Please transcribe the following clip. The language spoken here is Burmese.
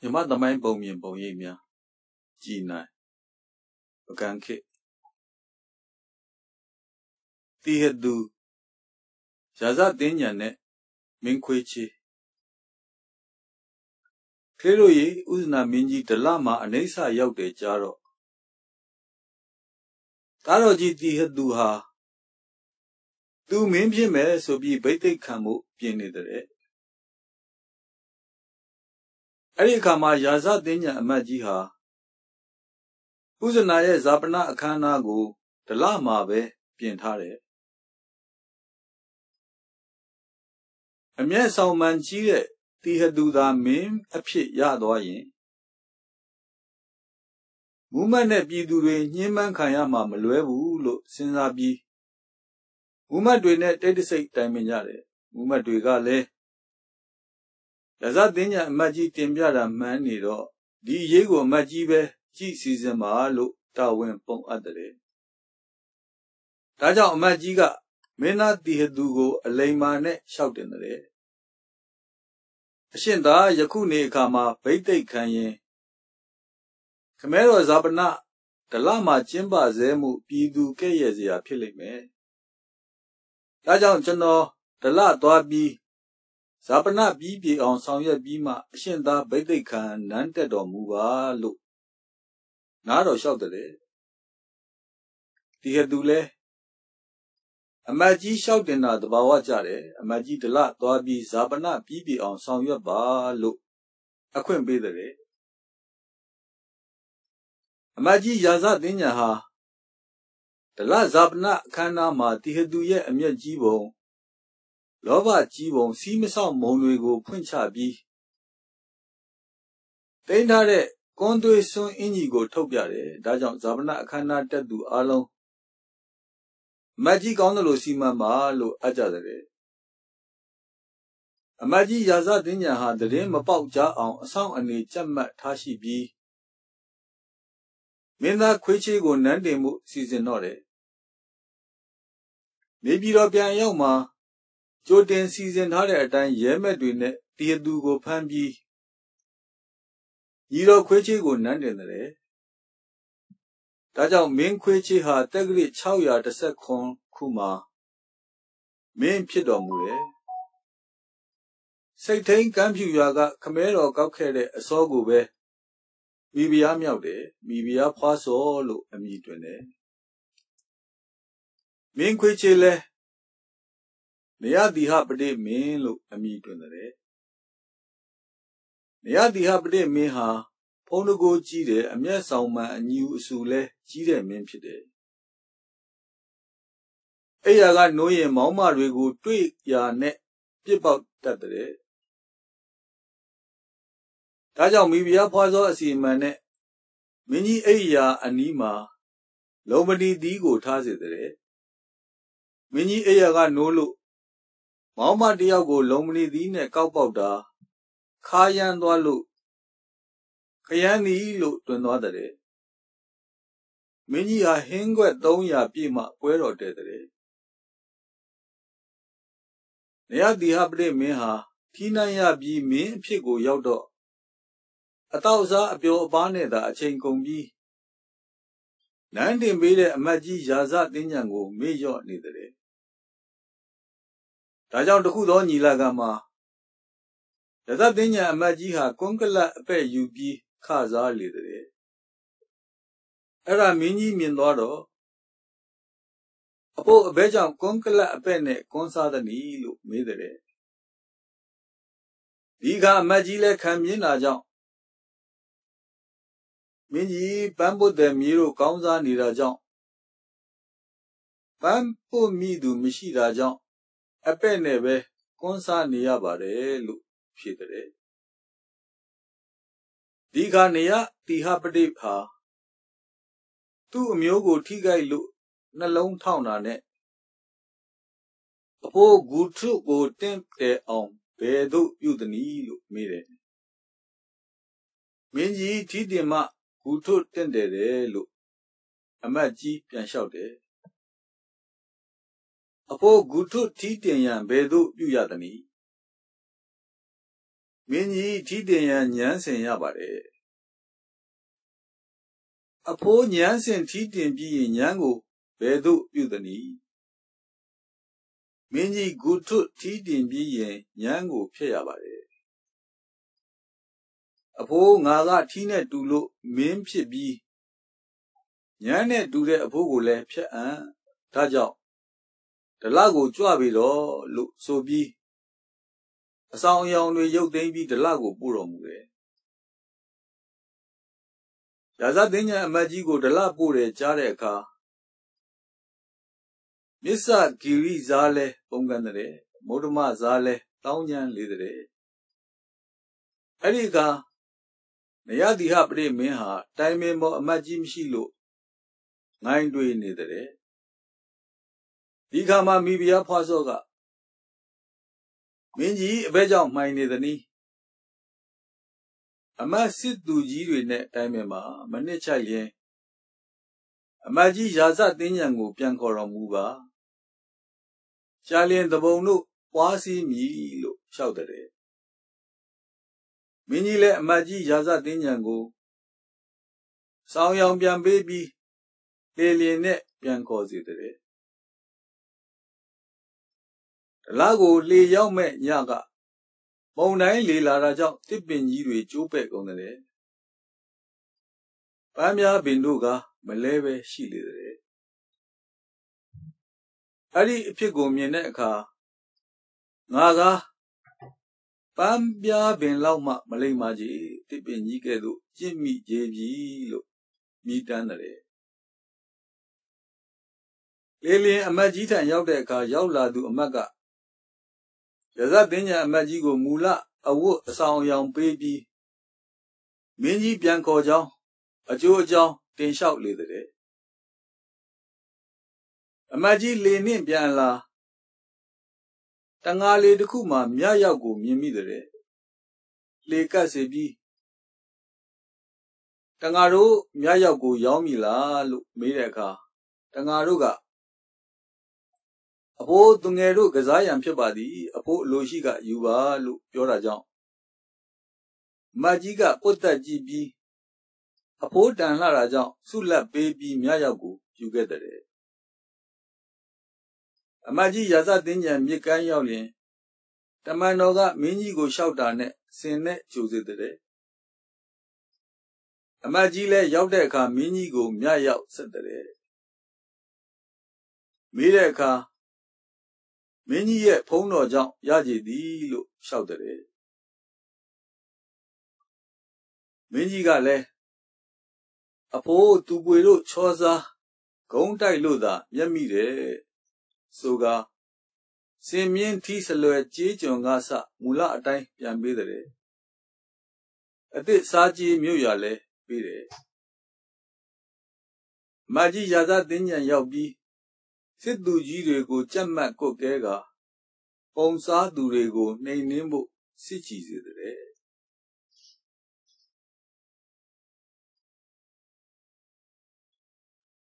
မြမသမိုင်းပုံမြင်ပုံရိပ်များကြည်နိုင်ပကံခေတိဟတုရာဇတင်းညာနဲ့မင်းခွေးချေခေလို့ရေဥဇနာမင်းကြီးဒလမှာအနေဆာရောက်တယ်ကြတော့တားတော်ကြီးတိဟတုဟာသူမင်းဖြစ်မယ်ဆိုပြီးဗိသိက်ခံမှုပြင်နေတဲ့ အဲ့ဒီအခါမှာရာဇသင်ညာအမတ်ကြီးဟာဥဇနာရဲ့ဇာပနအခမ်းအနားကိုဒလမှာပဲပြင်ထားတယ်အမျက်ဆောင်မှန်ကြီးတဲ့တီဟတူသာမင်းအဖြစ်ရသွားရင်မူမတ်နဲ့ပြည်သူတွေညှင်းပန်းခံရမှာမလွဲဘူးလို့စဉ်းစားပြီးမူမတ်တွေနဲ့တိတ်တဆိတ်တိုင်ပင်ကြတယ်မူမတ်တွေကလည်း ရဇသင်ညာအမတ်ကြီးတင်ပြတာမှန်းနေတော့ဒီရေးကိုအမတ်ကြီးပဲကြည့်စီစဉ်ပါလို့တာဝန်ပုံအပ်တယ်။ဒါကြောင့်အမတ်ကြီးကမင်းသားတီဟသူကို အလိမ္မာနဲ့လျှောက်တင်တယ်။အရှင်သာယခုနေအခါမှာဗိသိက်ခံရင်ခမဲတော်ဇာပနဒလမှာကျင်းပစဲမှုပြည်သူကဲ့ရဲ့စရာဖြစ်လိမ့်မယ်။ဒါကြောင့်ကျွန်တော်ဒလသွားပြီး ဇာပနပြီးပြေအောင်ဆောင်ရွက်ပြီးမှအရှင်သာဗိသိက်ခံနန်းတက်တော်မူပါလို့နားတော်လျှောက်တယ်ဒီဟသူလဲအမတ်ကြီးလျှောက်တင်တာတဘာဝကြတယ်အမတ်ကြီးဒလသွားပြီးဇာပနပြီးပြေအောင်ဆောင်ရွက်ပါလို့အခွင့်ပေးတယ်အမတ်ကြီးရာဇသင်ညာဟာဒလဇာပနအခမ်းအနားမှာတိဟသူရဲ့အမျက်ကြီးပုံ လောဘကြီးပုံစီးမဆောက်မုံတွေကို ဖွင့်ချပြီးတိန်းထားတဲ့ကွန်သွေးစွန်းအင်ကြီးကို ထုတ်ပြတယ်ဒါကြောင့်ဇာပနအခမ်းအနားတက်သူအလုံးမတ်ကြီးကောင်းတယ်လို့စီမံပါလို့အကြတယ်အမတ်ကြီးရာဇတင်ညာဟာတရင်မပေါက်ကြအောင်အဆောင်အနေကြက်မှတ်ထားရှိပြီးမင်းသားခွေးချေးကိုနန်းတင်မှုစီစဉ်တော့တယ်နေပြည်တော်ပြန်ရောက်မှာ ကြိုတင်စီစဉ်ထားတဲ့အတိုင်းရဲမက်တွေနဲ့တည်သူကိုဖမ်းပြီးညီတော်ခွေးချေးကိုနန်းတင်တယ်။ဒါကြောင့်မင်းခွေးချေးဟာတက္ကရာ619ခုမှာမင်းဖြစ်တော်မူတယ်။စိတ်ထိန်ကမ်းဖြူရွာကခမဲတော်ကောက်ခဲ့တဲ့အစောကိုပဲမိဖုရားမြောက်တယ်မိဖုရားဖွားစောလို့အမည်တွင်တယ်။မင်းခွေးချေးလဲ နေယတိဟပတိမင်းလို့အမည်တွင်တယ်နေယတိဟပတိမင်းဟာဖုံးတကိုကြီးတယ်အမျက်ဆောင်မှန်အညီအဆူလဲကြီးတဲ့မင်းဖြစ်တယ်အဲ့ရကနိုးရင်မောင်းမတွေကို တွေ့ရာနဲ့ပြစ်ပေါက်တတ်တယ်ဒါကြောင့်မိဖုရားဖွားသောအစီအမံနဲ့မင်းကြီးအဲ့ရာအနီးမှာလုံမဏီသီးကိုထားစေတဲ့မင်းကြီးအဲ့ရကနိုးလို့ မောင်မတယောက်ကို လုံမဏီသီးနဲ့ကောက်ပေါက်တာခါရမ်းသွားလို့ခရမ်းနီလို့တွင်သွားတဲ့မင်းကြီးဟာဟင်းခွက်300ပြည့်မှပွဲတော်တဲ့တဲ့နေရတိဟပရိမင်းဟာထီးနှံရပြီးမင်းအဖြစ်ကိုရောက်တော့အတော့စားအပျော်အပါးနဲ့သာအချိန်ကုန်ပြီးနန်းတင်ပေးတဲ့အမတ်ကြီးရာဇတင်းညံကိုမေ့လျော့နေတဲ့ ဒါကြောင့်တခုသောညီလာခံမှာရသပညာအမတ်ကြီးဟာကွန်ကလတ်အပဲ့ယူပြီးခစားလေတဲ့အဲ့ဒါမင်းကြီးမြင်သွားတော့အဖို့အဘဲကြောင့်ကွန်ကလတ်အပဲ့နဲ့ကွန်စားသည်လို့မေးတဲ့ဒီကအမတ်ကြီးလည်းခံမြင်တာကြောင့်မင်းကြီးပန်းပုတ်တဲ့မြေတို့ကောင်းစားနေတာကြောင့်ပန်းပုတ်မိသူမရှိတာကြောင့် အပဲ့နဲ့ပဲကွန်းစားနေရပါတယ်လို့ဖြေတဲ့ဒီခါနေရတိဟပတိဟာသူ့အမျိုးကို ထိခိုက်လို့နှလုံးထောင်တာနဲ့အဖိုးဂုထုကိုတင့်တယ်အောင်ဘယ်သို့ပြုသနည်းလို့မေးတယ်မင်းကြီးထီးတင်မှဂုထုတင့်တယ်တယ်လို့အမတ်ကြီးပြန်လျှောက်တယ် အဖို့ဂုထုထီးတင်ရန်ဘယ်သို့ပြုရသနည်းမင်းကြီးထီးတင်ရန်ညမ်းစင်ရပါတယ်အဖိုးညမ်းစင်ထီးတင်ပြီးရင်ညမ်းကိုဘယ်သို့ပြုသနည်းမင်းကြီးဂုထုထီးတင်ပြီးရင်ညမ်းကိုဖျက်ရပါတယ်အဖိုးငါကထီးနဲ့တူလို့မင်းဖြစ်ပြီးညမ်းနဲ့တူတဲ့အဖိုးကိုလည်းဖျက်အံ့ဒါကြောင့် ဒလကိုကြွပြီတော့လို့ဆိုပြီးအဆောင်အယောင်တွေရုပ်သိမ်းပြီးဒလကိုပို့တော်မူတယ်ရာဇသင်းညာအမတ်ကြီးကိုဒလပို့တယ်ကြားတဲ့အခါမြစ္ဆဂီရိဇာလဲပုံကန်တဲ့မௌဒမဇာလဲတောင်းညံလေးတဲ့အဲ့ဒီအခါနယတိဟပရိမင်းဟာတိုင်မင်ပေါ်အမတ်ကြီးမရှိလို့ငိုင်းတွေးနေတဲ့ ဒီခါမှာမိဖုရားဖွားစောကမင်းကြီးအဘဲကြောင့်မှိုင်နေသနည်းအမတ်စစ်သူကြီးတွေနဲ့တိုင်ပင်မှာမနစ်ချိုက်ရင်အမတ်ကြီးရာဇသင်းညံကို ပြန်ခေါ်တော်မူပါရှားလျင်တပုံတို့ပွားစီးမည်လို့လျှောက်တဲ့မင်းကြီးလည်းအမတ်ကြီးရာဇသင်းညံကိုစောင်းရောင်ပြန်ပေးပြီးလေလျင်နဲ့ပြန်ခေါ်စေတဲ့ လကိုလေရောက်မဲ့ညကမုံတိုင်းလေလာတာကြောင့်တစ်ပင်ကြီးတွေကျိုးပဲ့ကုန်တယ်။ပန်းများပင်တို့ကမလဲပဲရှိလေတယ်။အဲ့ဒီအဖြစ်ကိုမြင်တဲ့အခါငါကပန်းပြားပင်လောက်မှမလိမ္မာကြီးတစ်ပင်ကြီးကဲ့သို့ကြင့်မိကြပြီလို့မိတမ်းတယ်။လေလင်အမတ်ကြီးထံရောက်တဲ့အခါရောက်လာသူအမတ်က ရဇသင်ညာအမတ်ကြီးကိုမူလအဝတ်အဆောင်အယောင်ပေးပြီးမင်းကြီးပြန်ခေါ်ကြောင်းအကျိုးအကြောင်းတင်လျှောက်လေတဲ့အမတ်ကြီးလေနှင့်ပြန်လာတငါလေတစ်ခုမှမြရောက်ကိုမြင်မိတဲ့လေကတ်စေပြီးတငါတို့မြရောက်ကို ရောင်းမိလားလို့မေးတဲ့အခါတငါတို့က အဖိုးသူငယ်တို့ကစားရန်ဖြစ်ပါသည် အဖိုးအလိုရှိကယူပါလို့ပြောတာကြောင့်မကြီးကပုတ်တက်ကြည့်ပြီးအဖိုးတန်လှတာကြောင့်ဆုလက်ပေးပြီးမြရောက်ကိုယူခဲ့တဲ့အမကြီးရာဇသင်္ကြန်မြစ်ကမ်းရောက်ရင်တမန်တော်ကမင်းကြီးကိုလျှောက်တာနဲ့စင်နဲ့ကြိုစေတဲ့အမကြီးလည်းရောက်တဲ့အခါမင်းကြီးကိုမြရောက်ဆက်တဲ့မေးတဲ့အခါ မင်းကြီးရဲ့ဖုံးတော်ကြောင့်ရကြည်သည်လို့လျှောက်တဲ့မင်းကြီးကလည်းအဖိုးသူပွေတို့ချောစားဂုံးတိုက်လို့သာမျက်မိတယ်ဆိုကစင်မြင့်ထီးဆလွယ်ကြေးကြုံကစမူလအတိုင်းပြန်ပေးတဲ့အသစ်စားကြီးမြို့ရလဲပေးတယ်မကြီးရာဇသင်းညံရောက်ပြီး စစ်သူကြီးတွေကိုကြက်မှတ်ကုတ်ကဲကပုံစားသူတွေကိုနှိမ်နှင်းဖို့စစ်ချီစေတဲ့